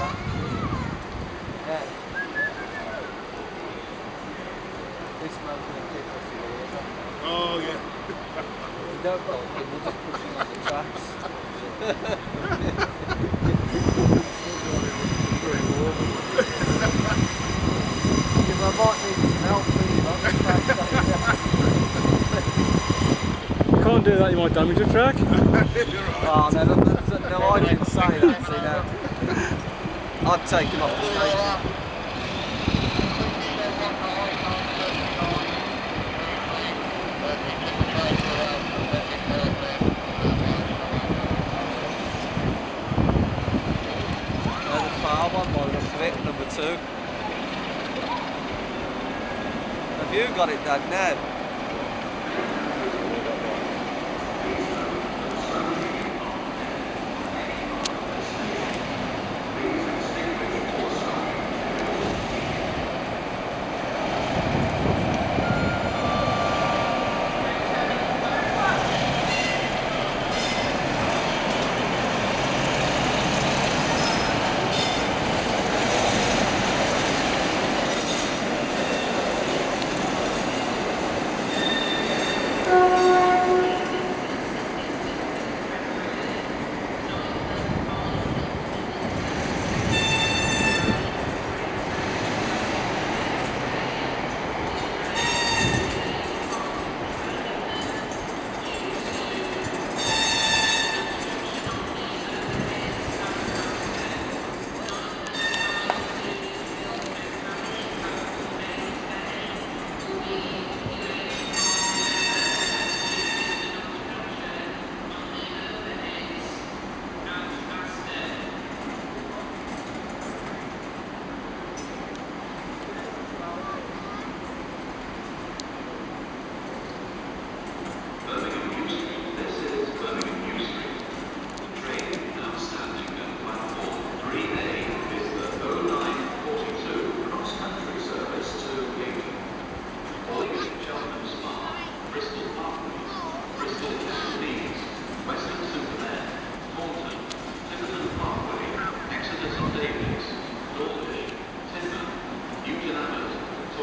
Dad. This man's going to take us to the river. Oh, we don't go, we just push him on the tracks. that, you might damage a track. oh, no, no, no, I didn't say that, see, no. I'd take him off the station. Have you got it, Dad, now?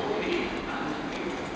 תורמים ענקיים,